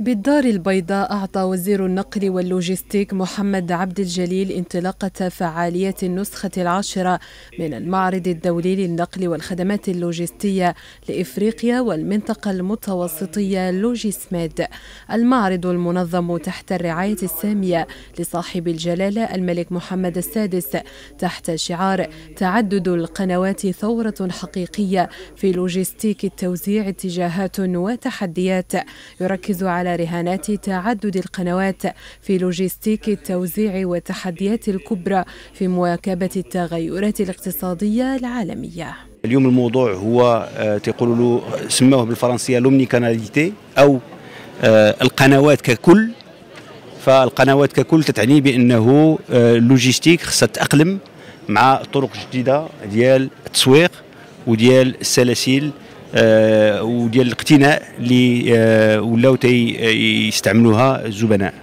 بالدار البيضاء أعطى وزير النقل واللوجستيك محمد عبد الجليل انطلاقة فعالية النسخة العاشرة من المعرض الدولي للنقل والخدمات اللوجستية لإفريقيا والمنطقة المتوسطية لوجيسميد. المعرض المنظم تحت الرعاية السامية لصاحب الجلالة الملك محمد السادس. تحت شعار تعدد القنوات ثورة حقيقية في لوجستيك التوزيع اتجاهات وتحديات يركز على على رهانات تعدد القنوات في لوجستيك التوزيع والتحديات الكبرى في مواكبة التغيرات الاقتصادية العالمية. اليوم الموضوع هو آه، تقولوا له سموه بالفرنسية l'omnicanalité أو آه، القنوات ككل. فالقنوات ككل تتعني بأنه اللوجيستيك آه، خصها تأقلم مع طرق جديدة ديال التسويق وديال السلاسل وديال الاقتناء اللي آه، ولاو يستعملوها الزبناء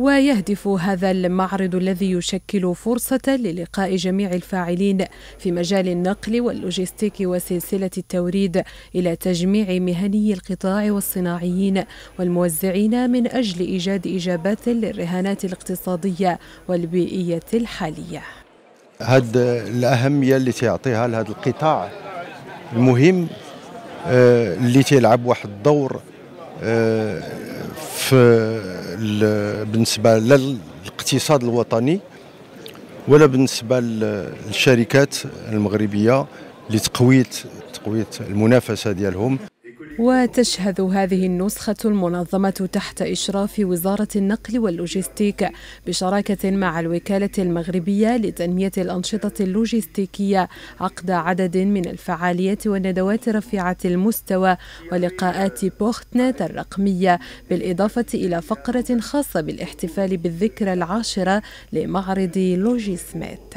ويهدف هذا المعرض الذي يشكل فرصة للقاء جميع الفاعلين في مجال النقل واللوجستيك وسلسلة التوريد إلى تجميع مهني القطاع والصناعيين والموزعين من أجل إيجاد إجابات للرهانات الاقتصادية والبيئية الحالية. هذه الأهمية اللي تعطيها لهذا القطاع المهم آه، اللي تيلعب واحد الدور آه، في بالنسبة للاقتصاد الوطني ولا بالنسبة للشركات المغربية لتقويه تقويه المنافسة ديالهم. وتشهد هذه النسخة المنظمة تحت إشراف وزارة النقل واللوجستيك بشراكة مع الوكالة المغربية لتنمية الأنشطة اللوجستيكية عقد عدد من الفعاليات والندوات رفيعة المستوى ولقاءات بوختنت الرقمية بالإضافة إلى فقرة خاصة بالاحتفال بالذكرى العاشرة لمعرض لوجيسميت.